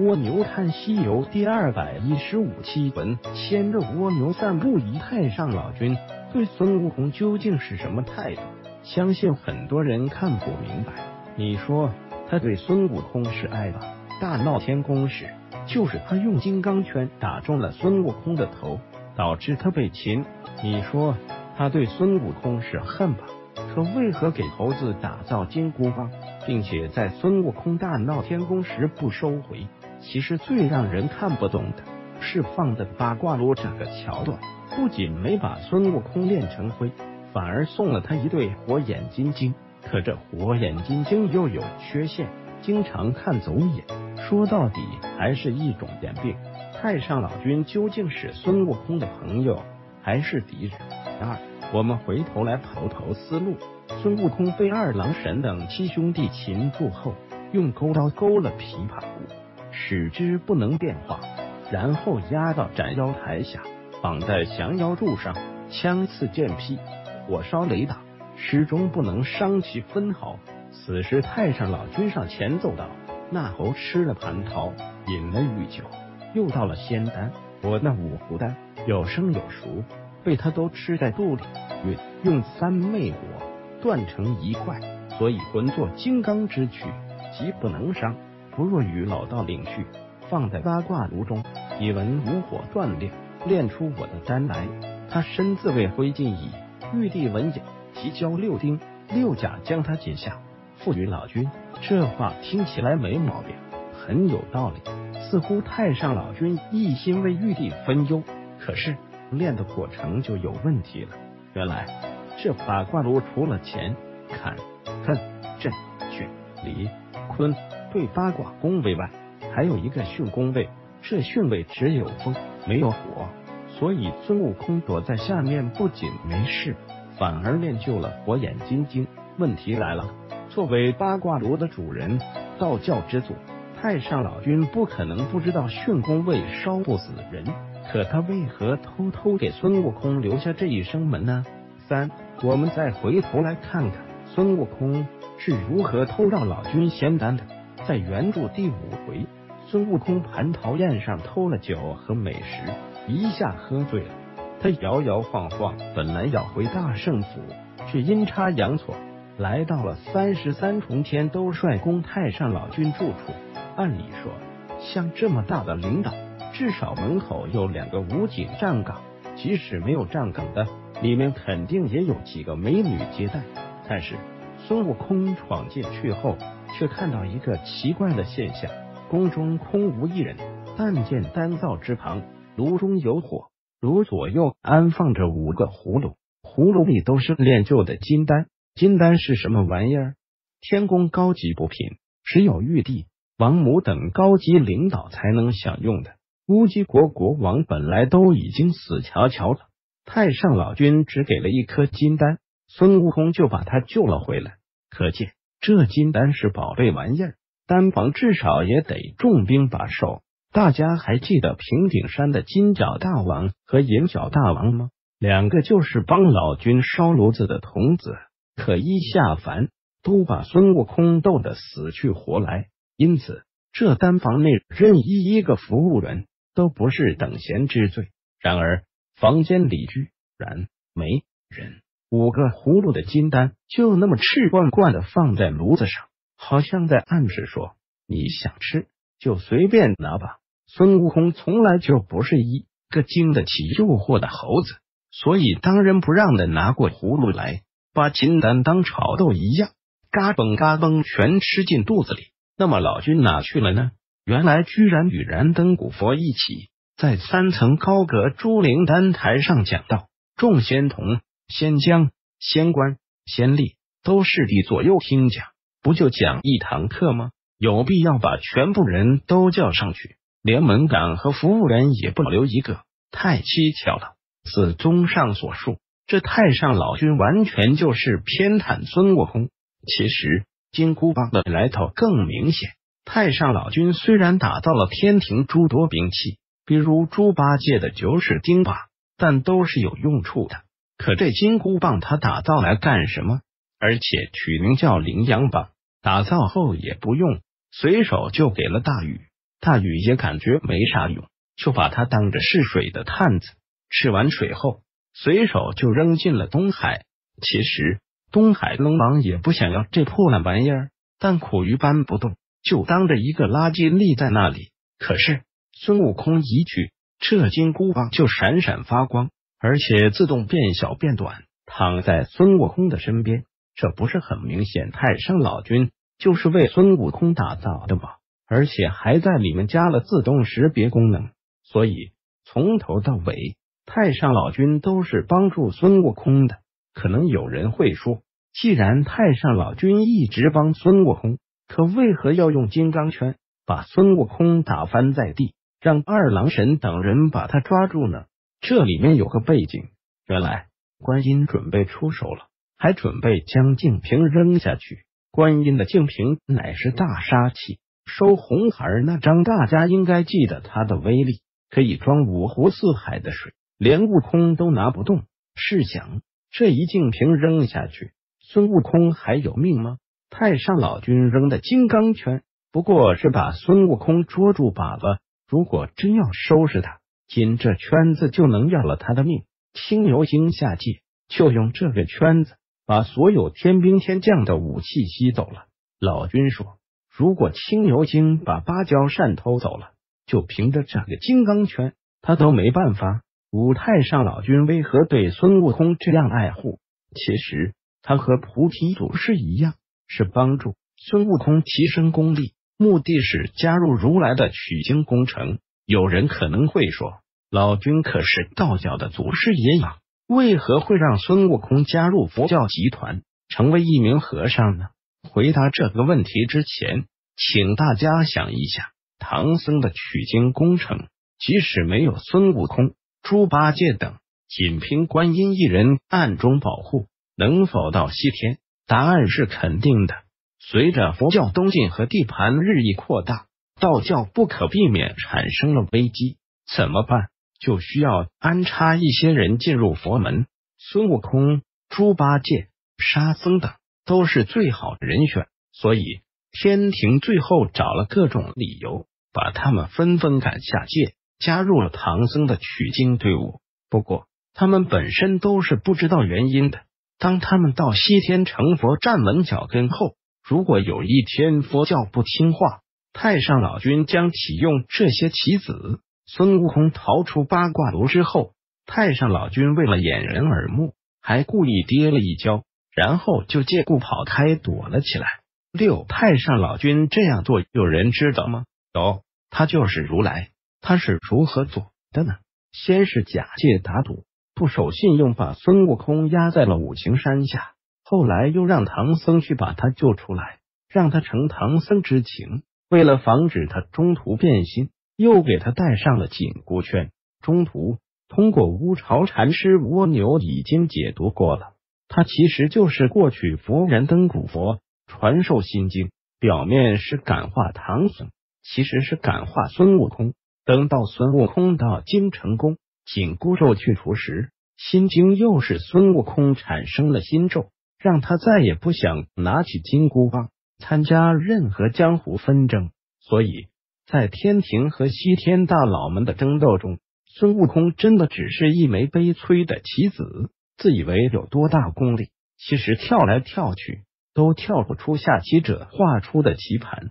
蜗牛探西游第二百一十五期文，牵着蜗牛散步。一太上老君对孙悟空究竟是什么态度？相信很多人看不明白。你说他对孙悟空是爱吧？大闹天宫时，就是他用金刚圈打中了孙悟空的头，导致他被擒。你说他对孙悟空是恨吧？可为何给猴子打造金箍棒，并且在孙悟空大闹天宫时不收回？其实最让人看不懂的是放的八卦炉这个桥段，不仅没把孙悟空炼成灰，反而送了他一对火眼金睛。可这火眼金睛又有缺陷，经常看走眼。说到底还是一种眼病。太上老君究竟是孙悟空的朋友还是敌人？二。我们回头来刨头思路，孙悟空被二郎神等七兄弟擒住后，用钩刀勾了琵琶骨，使之不能变化，然后压到斩妖台下，绑在降妖柱上，枪刺剑劈，火烧雷打，始终不能伤其分毫。此时太上老君上前奏道：“那猴吃了蟠桃，饮了御酒，又到了仙丹，我那五湖丹有生有熟。”被他都吃在肚里，运用三昧火断成一块，所以浑作金刚之躯，极不能伤。不若与老道领去，放在八卦炉中，以文无火锻炼，炼出我的丹来。他身自为灰烬矣。玉帝闻言，即交六丁六甲将他解下，赋予老君。这话听起来没毛病，很有道理，似乎太上老君一心为玉帝分忧。可是。练的过程就有问题了。原来这八卦炉除了乾、坎、艮、震、巽、离、坤对八卦宫位外，还有一个巽宫位。这巽位只有风没有火，所以孙悟空躲在下面不仅没事，反而练就了火眼金睛。问题来了，作为八卦炉的主人，道教之祖太上老君不可能不知道巽宫位烧不死人。可他为何偷偷给孙悟空留下这一生门呢？三，我们再回头来看看孙悟空是如何偷绕老君仙丹的。在原著第五回，孙悟空蟠桃宴上偷了酒和美食，一下喝醉了。他摇摇晃晃，本来要回大圣府，却阴差阳错来到了三十三重天兜率宫太上老君住处。按理说，像这么大的领导。至少门口有两个武警站岗，即使没有站岗的，里面肯定也有几个美女接待。但是孙悟空闯进去后，却看到一个奇怪的现象：宫中空无一人，但见丹灶之旁炉中有火，炉左右安放着五个葫芦，葫芦里都是炼就的金丹。金丹是什么玩意儿？天宫高级补品，只有玉帝、王母等高级领导才能享用的。乌鸡国国王本来都已经死翘翘了，太上老君只给了一颗金丹，孙悟空就把他救了回来。可见这金丹是宝贝玩意儿，丹房至少也得重兵把守。大家还记得平顶山的金角大王和银角大王吗？两个就是帮老君烧炉子的童子，可一下凡都把孙悟空逗得死去活来。因此，这丹房内任意一个服务人。都不是等闲之罪。然而房间里居然没人，五个葫芦的金丹就那么赤罐罐的放在炉子上，好像在暗示说：“你想吃就随便拿吧。”孙悟空从来就不是一个经得起诱惑的猴子，所以当仁不让的拿过葫芦来，把金丹当炒豆一样，嘎嘣嘎嘣全吃进肚子里。那么老君哪去了呢？原来居然与燃灯古佛一起在三层高阁朱灵丹台上讲道，众仙童、仙将、仙官、仙吏都是地左右听讲，不就讲一堂课吗？有必要把全部人都叫上去，连门岗和服务人也不留一个，太蹊跷了。此综上所述，这太上老君完全就是偏袒孙悟空。其实金箍棒的来头更明显。太上老君虽然打造了天庭诸多兵器，比如猪八戒的九齿钉耙，但都是有用处的。可这金箍棒他打造来干什么？而且取名叫羚羊棒，打造后也不用，随手就给了大禹。大禹也感觉没啥用，就把它当着试水的探子。试完水后，随手就扔进了东海。其实东海龙王也不想要这破烂玩意儿，但苦于搬不动，就当着一个垃圾立在那里。可是孙悟空一去，这金箍棒就闪闪发光，而且自动变小变短，躺在孙悟空的身边。这不是很明显，太上老君就是为孙悟空打造的吗？而且还在里面加了自动识别功能，所以从头到尾，太上老君都是帮助孙悟空的。可能有人会说，既然太上老君一直帮孙悟空，可为何要用金刚圈把孙悟空打翻在地，让二郎神等人把他抓住呢？这里面有个背景，原来观音准备出手了。还准备将净瓶扔下去。观音的净瓶乃是大杀器，收红孩儿那张，大家应该记得它的威力，可以装五湖四海的水，连悟空都拿不动。试想，这一净瓶扔下去，孙悟空还有命吗？太上老君扔的金刚圈不过是把孙悟空捉住罢了。如果真要收拾他，仅这圈子就能要了他的命。青牛精下界就用这个圈子。把所有天兵天将的武器吸走了。老君说，如果青牛精把芭蕉扇偷走了，就凭着这个金刚圈，他都没办法。五太上老君为何对孙悟空这样爱护？其实他和菩提祖师一样，是帮助孙悟空提升功力，目的是加入如来的取经工程。有人可能会说，老君可是道教的祖师爷呀。为何会让孙悟空加入佛教集团，成为一名和尚呢？回答这个问题之前，请大家想一下，唐僧的取经工程，即使没有孙悟空、猪八戒等，仅凭观音一人暗中保护，能否到西天？答案是肯定的。随着佛教东进和地盘日益扩大，道教不可避免产生了危机，怎么办？就需要安插一些人进入佛门，孙悟空、猪八戒、沙僧等都是最好的人选，所以天庭最后找了各种理由，把他们纷纷赶下界，加入了唐僧的取经队伍。不过他们本身都是不知道原因的。当他们到西天成佛站稳脚跟后，如果有一天佛教不听话，太上老君将启用这些棋子。孙悟空逃出八卦炉之后，太上老君为了掩人耳目，还故意跌了一跤，然后就借故跑开躲了起来。六太上老君这样做，有人知道吗？有，他就是如来。他是如何做的呢？先是假借打赌，不守信用，把孙悟空压在了五行山下，后来又让唐僧去把他救出来，让他承唐僧之情。为了防止他中途变心。又给他戴上了紧箍圈。中途通过乌巢禅师蜗牛已经解读过了，他其实就是过去佛燃灯古佛传授心经，表面是感化唐僧，其实是感化孙悟空。等到孙悟空到京成功，紧箍咒去除时，心经又是孙悟空产生了心咒，让他再也不想拿起金箍棒参加任何江湖纷争。所以。在天庭和西天大佬们的争斗中，孙悟空真的只是一枚悲催的棋子，自以为有多大功力，其实跳来跳去都跳不出下棋者画出的棋盘。